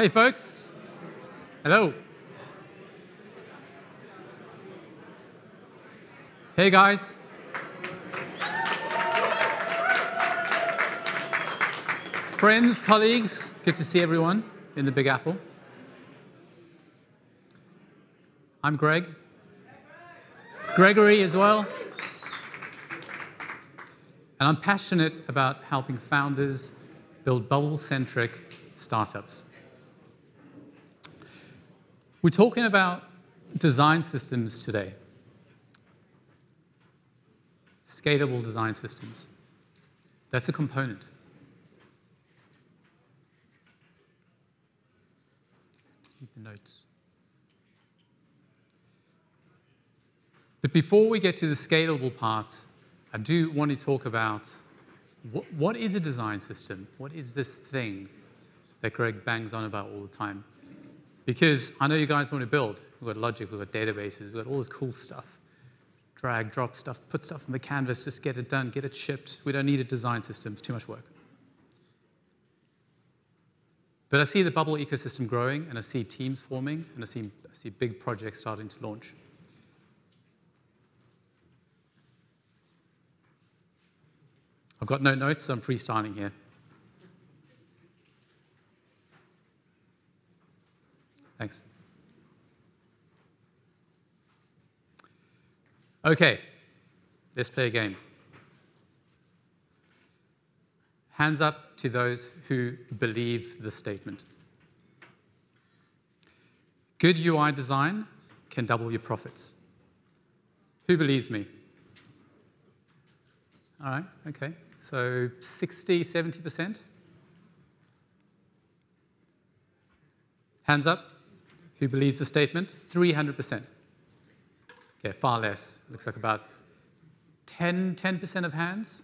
Hey, folks. Hello. Hey, guys. Friends, colleagues, good to see everyone in the Big Apple. I'm Greg. Gregory as well. And I'm passionate about helping founders build bubble centric startups. We're talking about design systems today, scalable design systems. That's a component. Need the notes. But before we get to the scalable part, I do want to talk about what, what is a design system? What is this thing that Greg bangs on about all the time? Because I know you guys want to build. We've got logic, we've got databases, we've got all this cool stuff. Drag, drop stuff, put stuff on the canvas, just get it done, get it shipped. We don't need a design system, it's too much work. But I see the bubble ecosystem growing, and I see teams forming, and I see, I see big projects starting to launch. I've got no notes, so I'm freestyling here. Thanks. Okay, let's play a game. Hands up to those who believe the statement. Good UI design can double your profits. Who believes me? All right, okay. So 60, 70%? Hands up. Who believes the statement? 300%. Okay, far less. Looks like about 10, 10% of hands.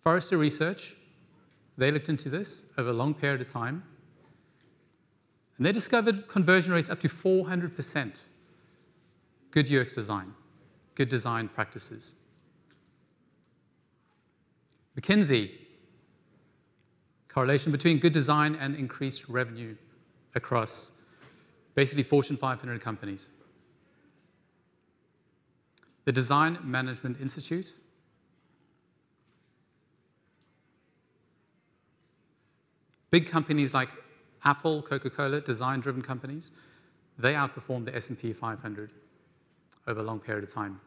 Forrester Research, they looked into this over a long period of time, and they discovered conversion rates up to 400%. Good UX design, good design practices. McKinsey, correlation between good design and increased revenue across basically Fortune 500 companies. The Design Management Institute, big companies like Apple, Coca-Cola, design-driven companies, they outperform the S&P 500 over a long period of time.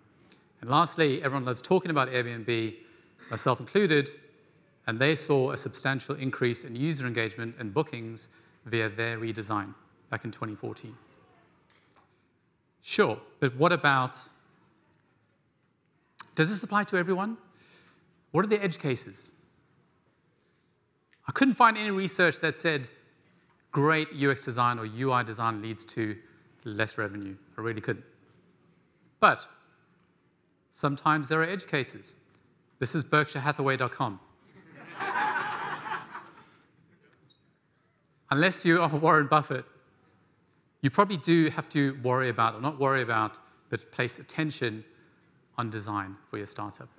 And lastly, everyone loves talking about Airbnb, myself included, and they saw a substantial increase in user engagement and bookings via their redesign back in 2014. Sure, but what about, does this apply to everyone? What are the edge cases? I couldn't find any research that said great UX design or UI design leads to less revenue. I really couldn't. But sometimes there are edge cases. This is BerkshireHathaway.com. Unless you are Warren Buffett, you probably do have to worry about, or not worry about, but place attention on design for your startup.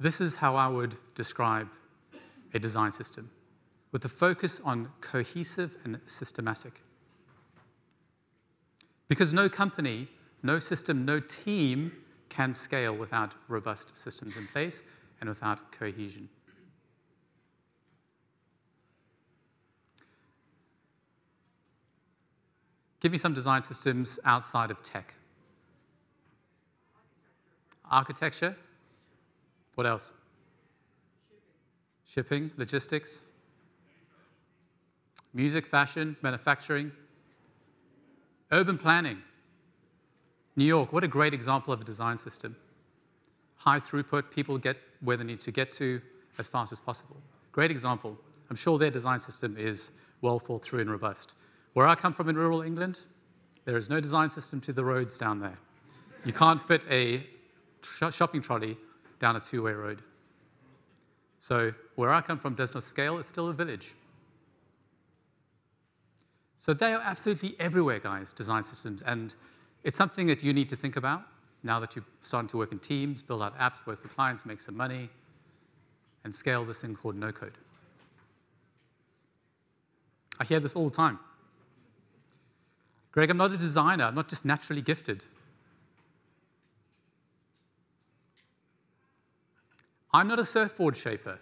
This is how I would describe a design system with a focus on cohesive and systematic. Because no company no system, no team can scale without robust systems in place and without cohesion. Give me some design systems outside of tech. Architecture. What else? Shipping, logistics, music, fashion, manufacturing, urban planning. New York, what a great example of a design system. High throughput, people get where they need to get to as fast as possible. Great example. I'm sure their design system is well thought through and robust. Where I come from in rural England, there is no design system to the roads down there. You can't fit a shopping trolley down a two-way road. So where I come from does not scale, it's still a village. So they are absolutely everywhere, guys, design systems. And it's something that you need to think about. now that you're starting to work in teams, build out apps, work for clients, make some money, and scale this thing called no code. I hear this all the time. Greg, I'm not a designer, I'm not just naturally gifted. I'm not a surfboard shaper.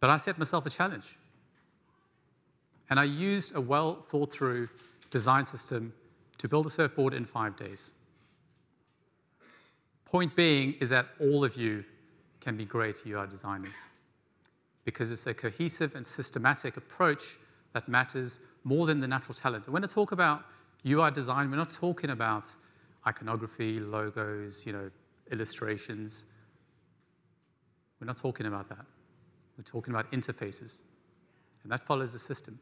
But I set myself a challenge. And I used a well thought through design system to build a surfboard in five days. Point being is that all of you can be great UI designers because it's a cohesive and systematic approach that matters more than the natural talent. And when I talk about UI design, we're not talking about iconography, logos, you know, illustrations. We're not talking about that. We're talking about interfaces, and that follows the system.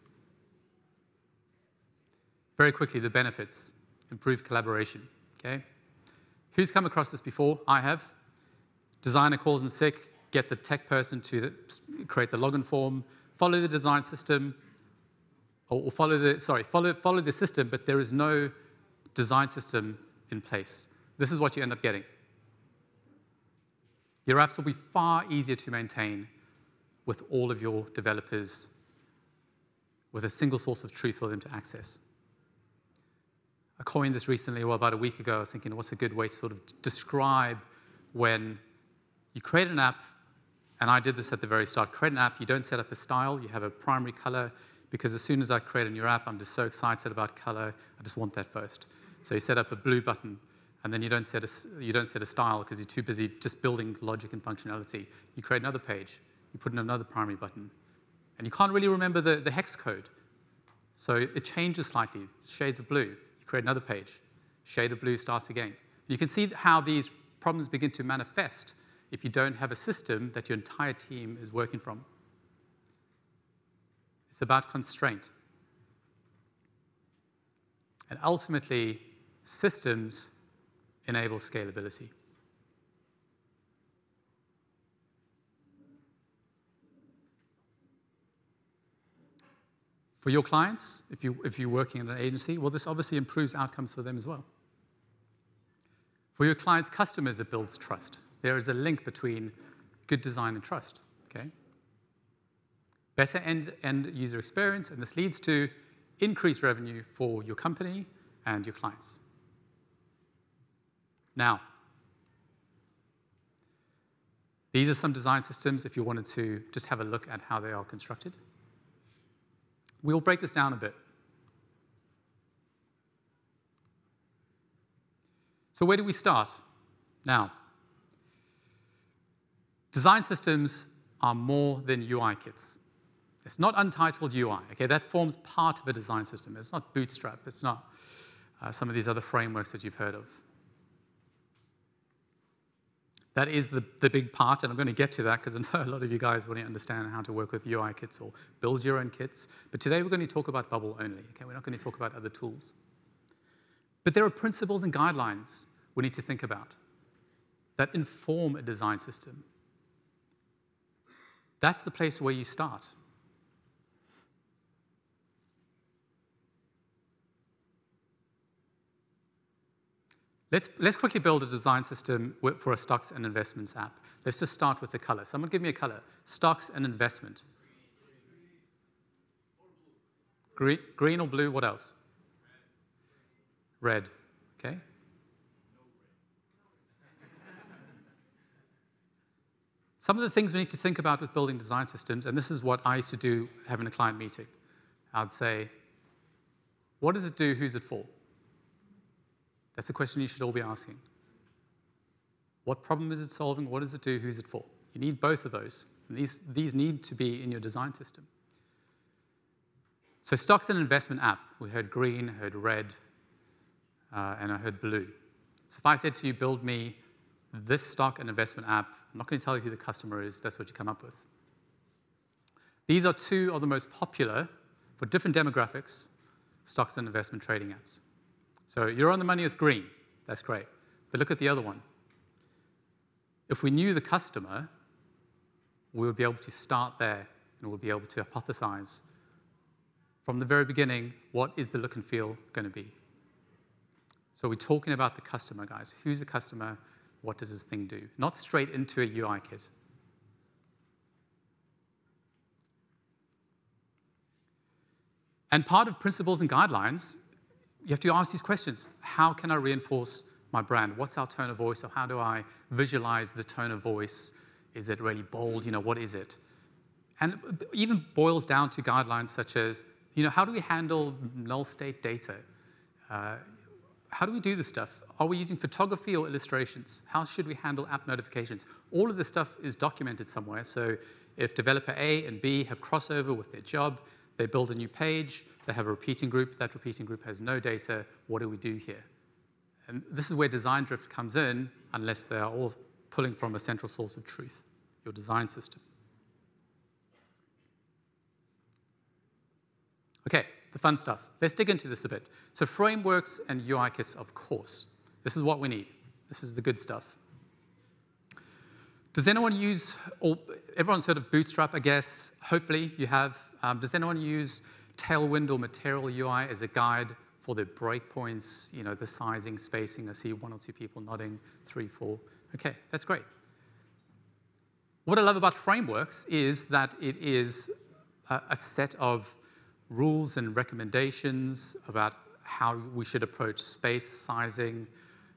Very quickly, the benefits improved collaboration. Okay? Who's come across this before? I have. Designer calls in sick, get the tech person to create the login form, follow the design system, or, follow the sorry, follow follow the system, but there is no design system in place. This is what you end up getting. Your apps will be far easier to maintain with all of your developers with a single source of truth for them to access. I coined this recently, well, about a week ago. I was thinking, what's a good way to sort of describe when you create an app, and I did this at the very start. Create an app, you don't set up a style, you have a primary color, because as soon as I create a new app, I'm just so excited about color, I just want that first. So you set up a blue button, and then you don't set a, you don't set a style because you're too busy just building logic and functionality. You create another page, you put in another primary button, and you can't really remember the, the hex code. So it changes slightly, shades of blue You create another page. Shade of blue starts again. You can see how these problems begin to manifest if you don't have a system that your entire team is working from. It's about constraint. And ultimately, systems enable scalability. For your clients, if, you, if you're working in an agency, well, this obviously improves outcomes for them as well. For your clients' customers, it builds trust. There is a link between good design and trust, okay? Better end, end user experience, and this leads to increased revenue for your company and your clients. Now, these are some design systems if you wanted to just have a look at how they are constructed. We'll break this down a bit. So, where do we start? Now, design systems are more than UI kits. It's not untitled UI, okay? That forms part of a design system. It's not Bootstrap, it's not uh, some of these other frameworks that you've heard of. That is the, the big part, and I'm going to get to that because I know a lot of you guys to understand how to work with UI kits or build your own kits. But today we're going to talk about Bubble only. Okay, we're not going to talk about other tools. But there are principles and guidelines we need to think about that inform a design system. That's the place where you start. Let's, let's quickly build a design system for a stocks and investments app. Let's just start with the color. Someone give me a color. Stocks and investment. Green, green or blue, what else? Red, okay? Some of the things we need to think about with building design systems, and this is what I used to do having a client meeting. I'd say, what does it do? Who's it for? That's a question you should all be asking. What problem is it solving? What does it do? Who's it for? You need both of those. And these, these need to be in your design system. So stocks and investment app. We heard green, heard red, uh, and I heard blue. So if I said to you, build me this stock and investment app, I'm not going to tell you who the customer is. That's what you come up with. These are two of the most popular, for different demographics, stocks and investment trading apps. So you're on the money with green. That's great. But look at the other one. If we knew the customer, we would be able to start there and we'll be able to hypothesize from the very beginning what is the look and feel going to be. So we're talking about the customer, guys. Who's the customer? What does this thing do? Not straight into a UI kit. And part of principles and guidelines, you have to ask these questions. How can I reinforce my brand? What's our tone of voice? Or how do I visualize the tone of voice? Is it really bold? You know, what is it? And even boils down to guidelines such as, you know, how do we handle null state data? Uh, how do we do this stuff? Are we using photography or illustrations? How should we handle app notifications? All of this stuff is documented somewhere. So if developer A and B have crossover with their job, they build a new page, they have a repeating group, that repeating group has no data, what do we do here? And this is where design drift comes in, unless they are all pulling from a central source of truth, your design system. Okay, the fun stuff. Let's dig into this a bit. So frameworks and UI kits, of course. This is what we need. This is the good stuff. Does anyone use, or everyone's heard of Bootstrap, I guess. Hopefully you have. Um, does anyone use Tailwind or Material UI as a guide for the breakpoints, you know, the sizing, spacing? I see one or two people nodding, three, four. Okay, that's great. What I love about frameworks is that it is a, a set of rules and recommendations about how we should approach space, sizing,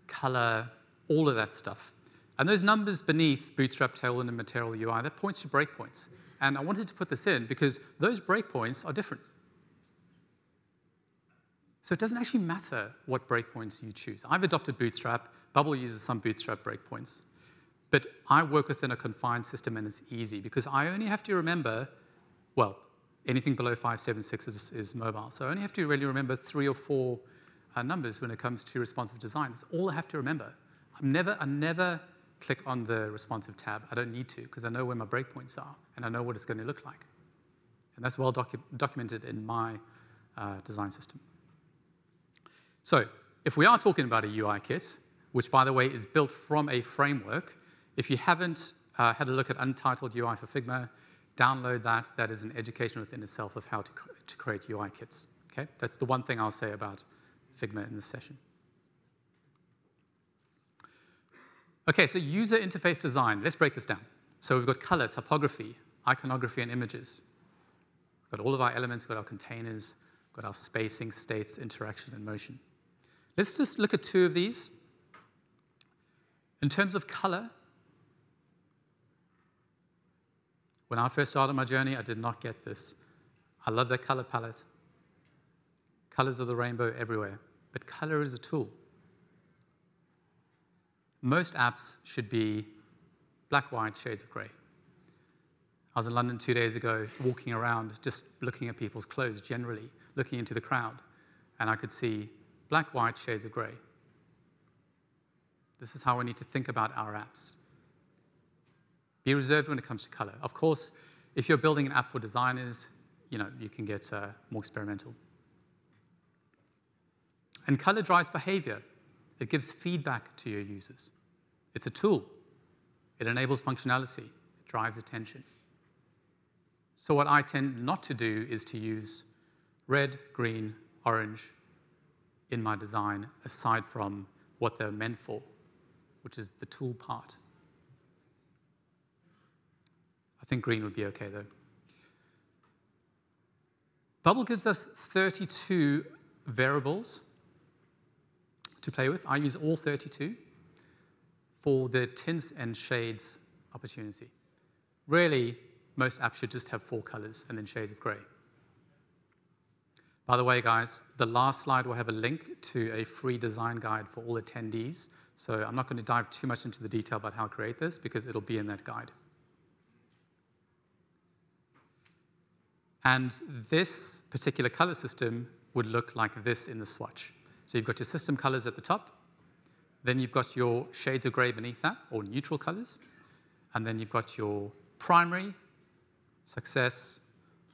color, all of that stuff. And those numbers beneath Bootstrap, Tailwind, and Material UI, that points to breakpoints. And I wanted to put this in because those breakpoints are different. So it doesn't actually matter what breakpoints you choose. I've adopted Bootstrap. Bubble uses some Bootstrap breakpoints. But I work within a confined system and it's easy because I only have to remember, well, anything below 576 is, is mobile. So I only have to really remember three or four uh, numbers when it comes to responsive design. That's all I have to remember. I'm never, I'm never click on the responsive tab. I don't need to because I know where my breakpoints are and I know what it's going to look like. And that's well docu documented in my uh, design system. So if we are talking about a UI kit, which by the way is built from a framework, if you haven't uh, had a look at Untitled UI for Figma, download that. That is an education within itself of how to, cr to create UI kits. Okay? That's the one thing I'll say about Figma in this session. Okay, so user interface design. Let's break this down. So we've got color, typography, iconography, and images. We've got all of our elements, we've got our containers, we've got our spacing, states, interaction, and motion. Let's just look at two of these. In terms of color, when I first started my journey, I did not get this. I love that color palette. Colors of the rainbow everywhere. But color is a tool most apps should be black, white, shades of gray. I was in London two days ago, walking around, just looking at people's clothes generally, looking into the crowd, and I could see black, white, shades of gray. This is how we need to think about our apps. Be reserved when it comes to color. Of course, if you're building an app for designers, you know, you can get uh, more experimental. And color drives behavior. It gives feedback to your users. It's a tool. It enables functionality. It drives attention. So what I tend not to do is to use red, green, orange in my design aside from what they're meant for, which is the tool part. I think green would be okay though. Bubble gives us 32 variables to play with. I use all 32 for the tints and shades opportunity. Really, most apps should just have four colors and then shades of gray. By the way, guys, the last slide will have a link to a free design guide for all attendees. So I'm not going to dive too much into the detail about how to create this because it'll be in that guide. And this particular color system would look like this in the swatch. So you've got your system colors at the top, then you've got your shades of gray beneath that, or neutral colors, and then you've got your primary, success,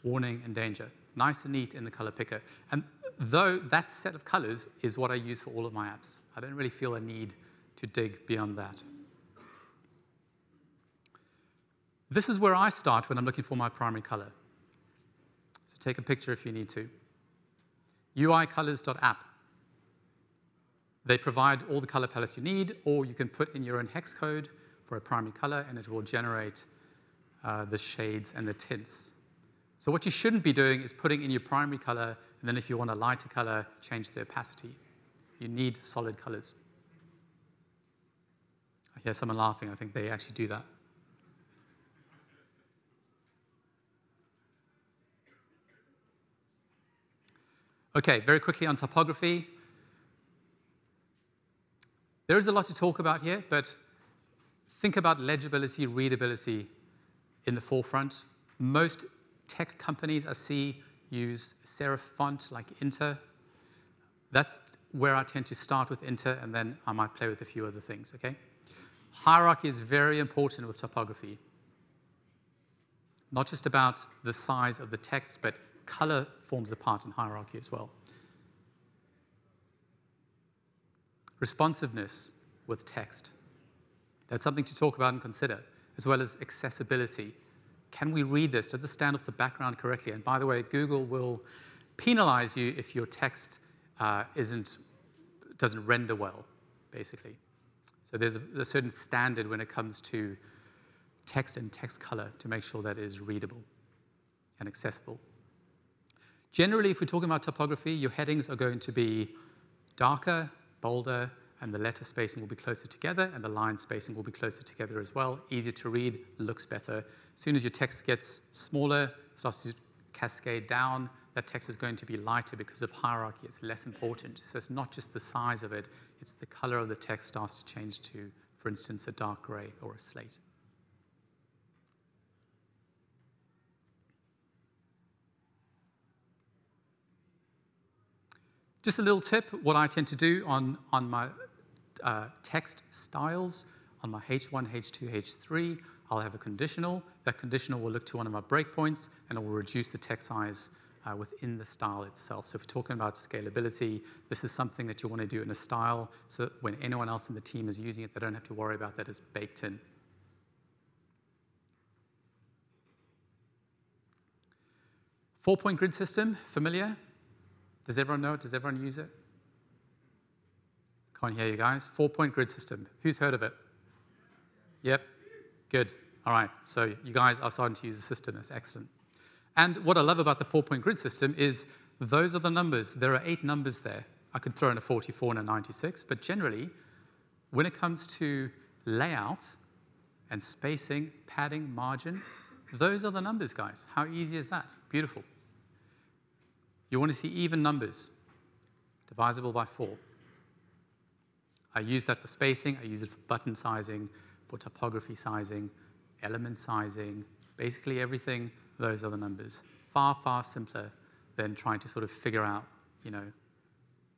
warning, and danger. Nice and neat in the color picker. And though that set of colors is what I use for all of my apps, I don't really feel a need to dig beyond that. This is where I start when I'm looking for my primary color. So take a picture if you need to. uicolors.app They provide all the color palettes you need, or you can put in your own hex code for a primary color, and it will generate uh, the shades and the tints. So what you shouldn't be doing is putting in your primary color, and then if you want a lighter color, change the opacity. You need solid colors. I hear someone laughing. I think they actually do that. Okay, very quickly on typography. There is a lot to talk about here, but think about legibility, readability in the forefront. Most tech companies I see use serif font like Inter. That's where I tend to start with Inter, and then I might play with a few other things, okay? Hierarchy is very important with typography. Not just about the size of the text, but color forms a part in hierarchy as well. Responsiveness with text. That's something to talk about and consider, as well as accessibility. Can we read this? Does it stand off the background correctly? And by the way, Google will penalize you if your text uh, isn't, doesn't render well, basically. So there's a, a certain standard when it comes to text and text color to make sure that it is readable and accessible. Generally, if we're talking about typography, your headings are going to be darker, bolder, and the letter spacing will be closer together, and the line spacing will be closer together as well. Easier to read, looks better. As soon as your text gets smaller, starts to cascade down, that text is going to be lighter because of hierarchy. It's less important. So it's not just the size of it, it's the color of the text starts to change to, for instance, a dark gray or a slate. Just a little tip, what I tend to do on, on my uh, text styles, on my H1, H2, H3, I'll have a conditional. That conditional will look to one of my breakpoints, and it will reduce the text size uh, within the style itself. So if we're talking about scalability, this is something that you want to do in a style so that when anyone else in the team is using it, they don't have to worry about that it's baked in. Four-point grid system, familiar? Does everyone know it? Does everyone use it? Can't hear you guys. Four point grid system. Who's heard of it? Yep. Good. All right. So you guys are starting to use the system. That's excellent. And what I love about the four point grid system is those are the numbers. There are eight numbers there. I could throw in a 44 and a 96, but generally, when it comes to layout and spacing, padding, margin, those are the numbers, guys. How easy is that? Beautiful. You want to see even numbers, divisible by 4. I use that for spacing, I use it for button sizing, for typography sizing, element sizing, basically everything, those are the numbers. Far, far simpler than trying to sort of figure out, you know,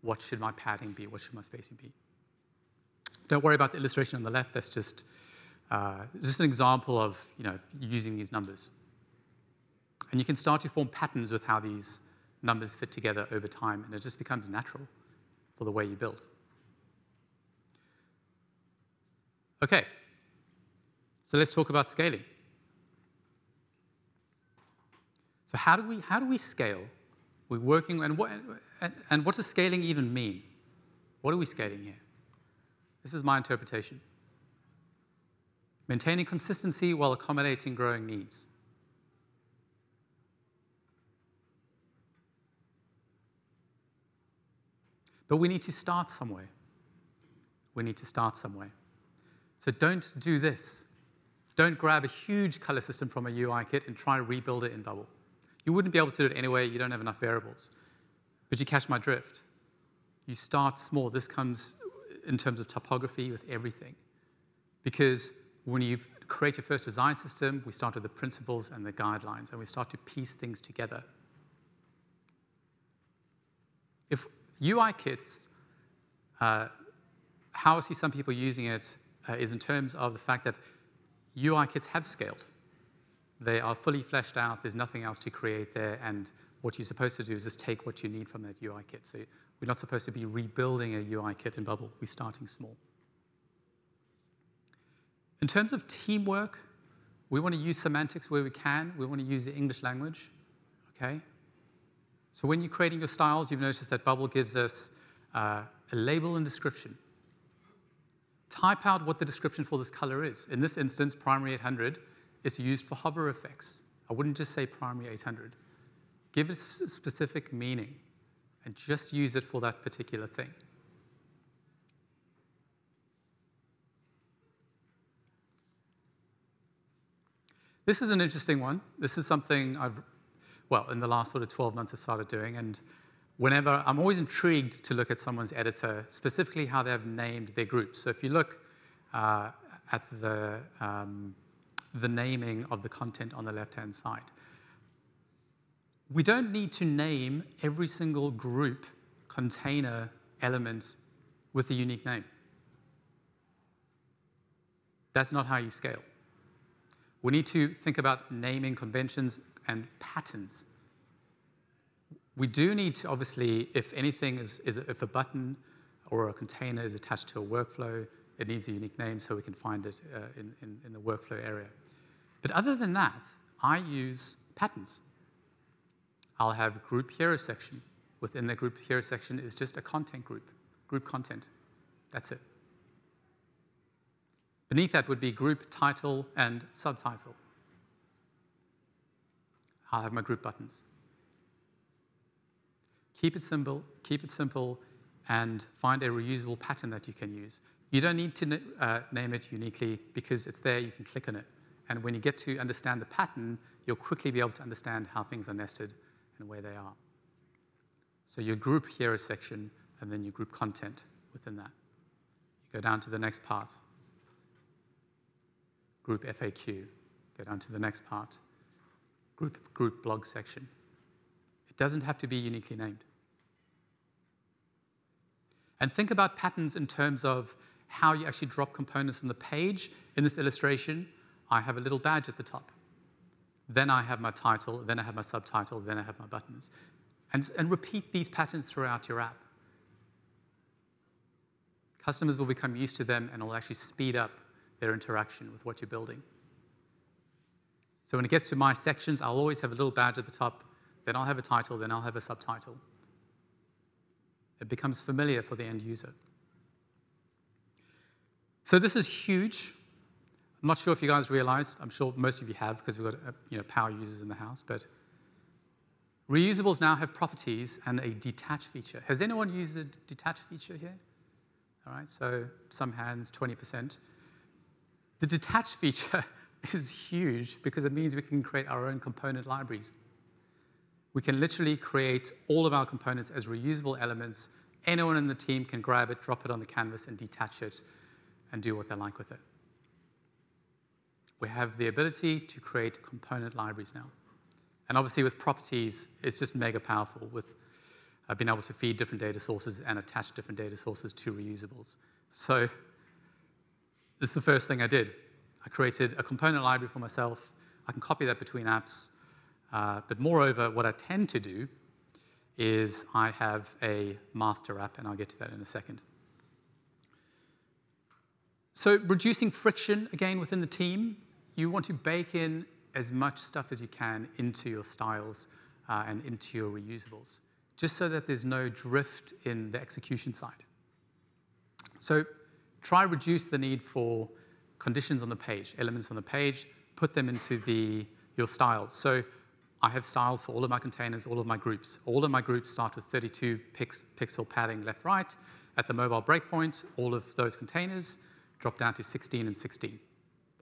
what should my padding be, what should my spacing be. Don't worry about the illustration on the left, that's just, uh, just an example of, you know, using these numbers. And you can start to form patterns with how these numbers fit together over time, and it just becomes natural for the way you build. Okay, so let's talk about scaling. So how do we, how do we scale? We're working, and what, and, and what does scaling even mean? What are we scaling here? This is my interpretation. Maintaining consistency while accommodating growing needs. But we need to start somewhere. We need to start somewhere. So don't do this. Don't grab a huge color system from a UI kit and try to rebuild it in Bubble. You wouldn't be able to do it anyway, you don't have enough variables. But you catch my drift. You start small. This comes in terms of typography with everything. Because when you create your first design system, we start with the principles and the guidelines, and we start to piece things together. If UI kits, uh, how I see some people using it uh, is in terms of the fact that UI kits have scaled. They are fully fleshed out, there's nothing else to create there, and what you're supposed to do is just take what you need from that UI kit. So we're not supposed to be rebuilding a UI kit in Bubble, we're starting small. In terms of teamwork, we want to use semantics where we can. We want to use the English language, okay? So when you're creating your styles, you've noticed that Bubble gives us uh, a label and description. Type out what the description for this color is. In this instance, primary 800 is used for hover effects. I wouldn't just say primary 800. Give it a specific meaning and just use it for that particular thing. This is an interesting one. This is something I've, well, in the last sort of 12 months I've started doing. And whenever, I'm always intrigued to look at someone's editor, specifically how they have named their groups. So if you look uh, at the, um, the naming of the content on the left-hand side, we don't need to name every single group, container, element with a unique name. That's not how you scale. We need to think about naming conventions and patterns. We do need to, obviously, if anything is, is if a button or a container is attached to a workflow, it needs a unique name so we can find it uh, in, in, in the workflow area. But other than that, I use patterns. I'll have group hero section. Within the group hero section is just a content group, group content. That's it. Beneath that would be group title and subtitle. I'll have my group buttons. Keep it simple, keep it simple, and find a reusable pattern that you can use. You don't need to uh, name it uniquely because it's there, you can click on it. And when you get to understand the pattern, you'll quickly be able to understand how things are nested and where they are. So your group hero section, and then your group content within that. You go down to the next part group FAQ, go down to the next part, group, group blog section. It doesn't have to be uniquely named. And think about patterns in terms of how you actually drop components on the page. In this illustration, I have a little badge at the top. Then I have my title, then I have my subtitle, then I have my buttons. And, and repeat these patterns throughout your app. Customers will become used to them and it'll actually speed up their interaction with what you're building. So when it gets to my sections, I'll always have a little badge at the top, then I'll have a title, then I'll have a subtitle. It becomes familiar for the end user. So this is huge. I'm not sure if you guys realized, I'm sure most of you have because we've got uh, you know, power users in the house, but reusables now have properties and a detach feature. Has anyone used a detach feature here? All right, so some hands, 20%. The detach feature is huge because it means we can create our own component libraries. We can literally create all of our components as reusable elements. Anyone in the team can grab it, drop it on the canvas, and detach it and do what they like with it. We have the ability to create component libraries now. And obviously with properties, it's just mega powerful with uh, being able to feed different data sources and attach different data sources to reusables. So this is the first thing I did. I created a component library for myself. I can copy that between apps. Uh, but moreover, what I tend to do is I have a master app, and I'll get to that in a second. So reducing friction, again, within the team, you want to bake in as much stuff as you can into your styles uh, and into your reusables, just so that there's no drift in the execution side. So try reduce the need for conditions on the page, elements on the page, put them into the, your styles. So I have styles for all of my containers, all of my groups. All of my groups start with 32 pix, pixel padding left, right. At the mobile breakpoint, all of those containers drop down to 16 and 16.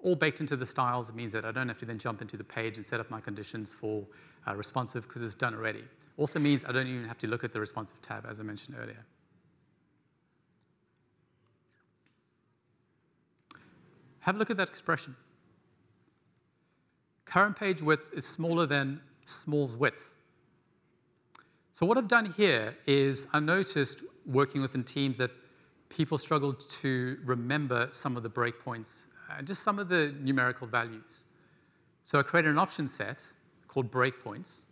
All baked into the styles, it means that I don't have to then jump into the page and set up my conditions for uh, responsive because it's done already. Also means I don't even have to look at the responsive tab, as I mentioned earlier. Have a look at that expression. Current page width is smaller than small's width. So what I've done here is I noticed working within teams that people struggled to remember some of the breakpoints and just some of the numerical values. So I created an option set called breakpoints.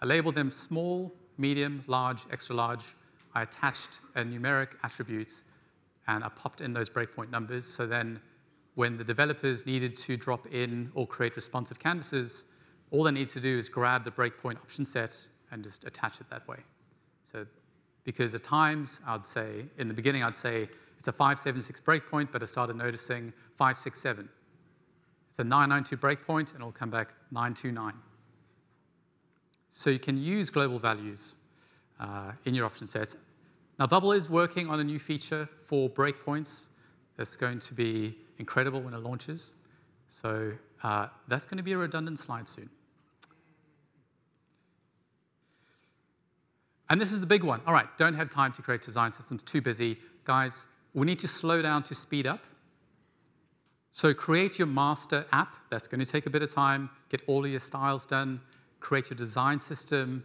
I labeled them small, medium, large, extra large. I attached a numeric attribute and I popped in those breakpoint numbers so then when the developers needed to drop in or create responsive canvases, all they need to do is grab the breakpoint option set and just attach it that way. So because at times I'd say, in the beginning, I'd say it's a 576 breakpoint, but I started noticing 567. It's a 992 breakpoint, and it'll come back 929. So you can use global values uh, in your option sets. Now, Bubble is working on a new feature for breakpoints that's going to be incredible when it launches. So uh, that's going to be a redundant slide soon. And this is the big one. All right, don't have time to create design systems, too busy. Guys, we need to slow down to speed up. So create your master app. That's going to take a bit of time. Get all of your styles done. Create your design system.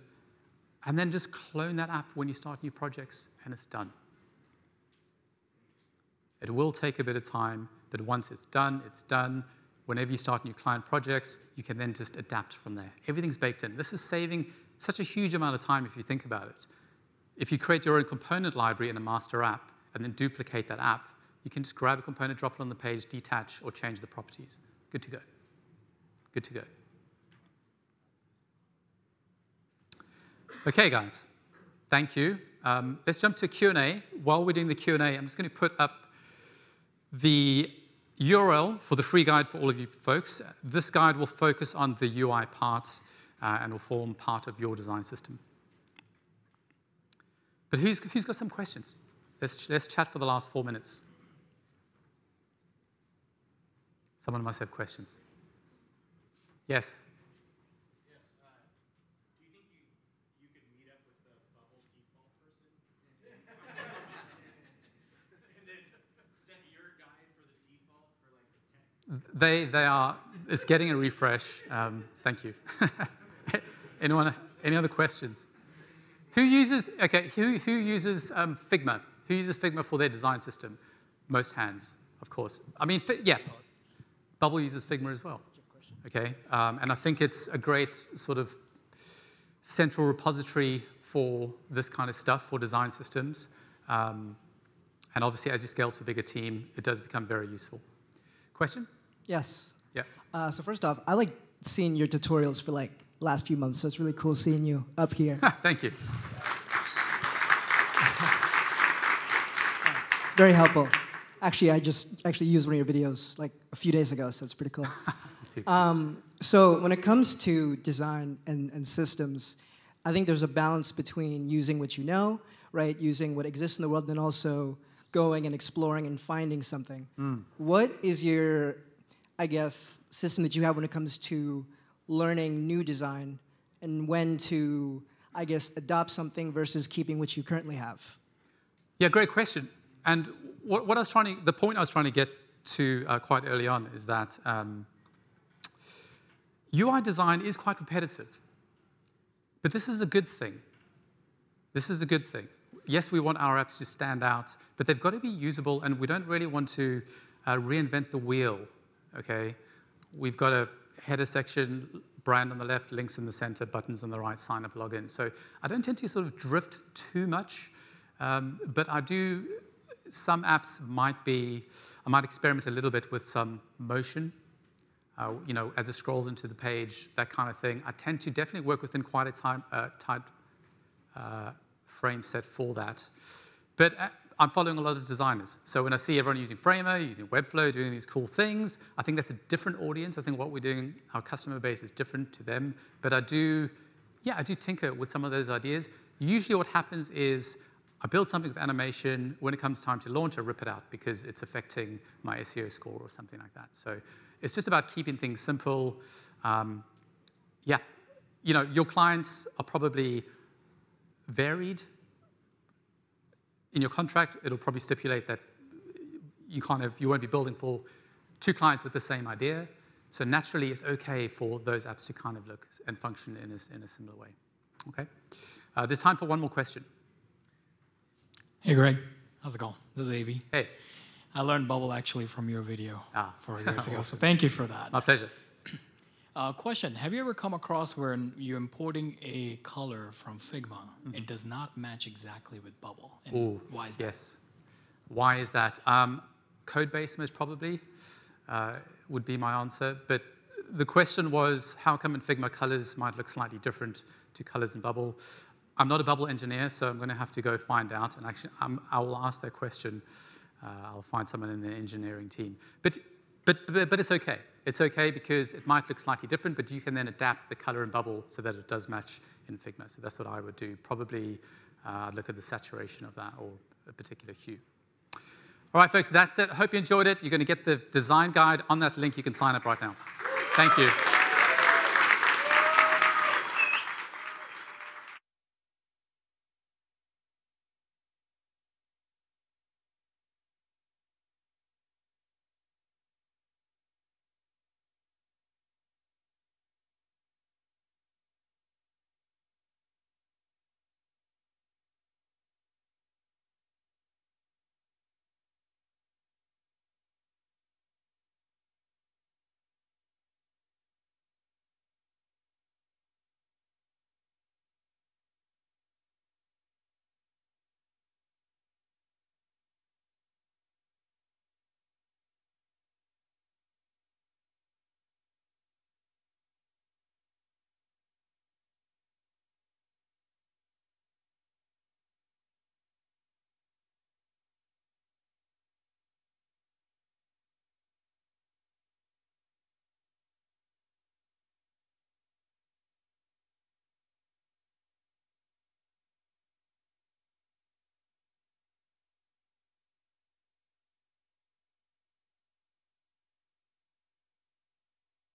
And then just clone that app when you start new projects, and it's done. It will take a bit of time, but once it's done, it's done. Whenever you start new client projects, you can then just adapt from there. Everything's baked in. This is saving such a huge amount of time if you think about it. If you create your own component library in a master app and then duplicate that app, you can just grab a component, drop it on the page, detach, or change the properties. Good to go. Good to go. Okay, guys. Thank you. Um, let's jump to Q&A. While we're doing the Q&A, I'm just going to put up the URL for the free guide for all of you folks. This guide will focus on the UI part uh, and will form part of your design system. But who's, who's got some questions? Let's, let's chat for the last four minutes. Someone must have questions. Yes? Yes. Uh, do you think you, you could meet up with the bubble default person? and then set your guide for the default for like the text? They, they are, it's getting a refresh. Um, thank you. Anyone, any other questions? Who uses, okay, who, who uses um, Figma? Who uses Figma for their design system? Most hands, of course. I mean, yeah, Bubble uses Figma as well. Okay, um, and I think it's a great sort of central repository for this kind of stuff for design systems. Um, and obviously, as you scale to a bigger team, it does become very useful. Question? Yes. Yeah. Uh, so first off, I like seeing your tutorials for like last few months, so it's really cool seeing you up here. Thank you. Very helpful. Actually, I just actually used one of your videos like a few days ago, so it's pretty cool. Um, so when it comes to design and, and systems, I think there's a balance between using what you know, right, using what exists in the world, and also going and exploring and finding something. What is your, I guess, system that you have when it comes to learning new design and when to, I guess, adopt something versus keeping what you currently have? Yeah, great question. And what, what I was trying to, the point I was trying to get to uh, quite early on is that um, UI design is quite repetitive. But this is a good thing. This is a good thing. Yes, we want our apps to stand out, but they've got to be usable, and we don't really want to uh, reinvent the wheel, okay? We've got a header section, brand on the left, links in the center, buttons on the right, sign up, login. So I don't tend to sort of drift too much, um, but I do, some apps might be, I might experiment a little bit with some motion uh, you know, as it scrolls into the page, that kind of thing. I tend to definitely work within quite a time, uh, tight uh, frame set for that. But uh, I'm following a lot of designers. So when I see everyone using Framer, using Webflow, doing these cool things, I think that's a different audience. I think what we're doing, our customer base is different to them. But I do, yeah, I do tinker with some of those ideas. Usually what happens is I build something with animation. When it comes time to launch, I rip it out because it's affecting my SEO score or something like that. So it's just about keeping things simple. Um, yeah, you know, your clients are probably varied. In your contract, it'll probably stipulate that you kind of you won't be building for two clients with the same idea. So naturally, it's okay for those apps to kind of look and function in a, in a similar way. Okay, uh, there's time for one more question. Hey, Greg. How's it going? This is AV. Hey, I learned Bubble actually from your video Ah. four years ago, so thank you for that. my pleasure. Uh, question Have you ever come across where you're importing a color from Figma it does not match exactly with Bubble? And Ooh, why is that? Yes. Why is that? Um, code base most probably uh, would be my answer. But the question was, how come in Figma colors might look slightly different to colors in Bubble? I'm not a bubble engineer, so I'm going to have to go find out. And actually, I'm, I will ask that question. Uh, I'll find someone in the engineering team. But, but, but, but it's okay. It's okay because it might look slightly different, but you can then adapt the color and bubble so that it does match in Figma. So that's what I would do. Probably uh, look at the saturation of that or a particular hue. All right, folks, that's it. Hope you enjoyed it. You're going to get the design guide on that link. You can sign up right now. Thank you.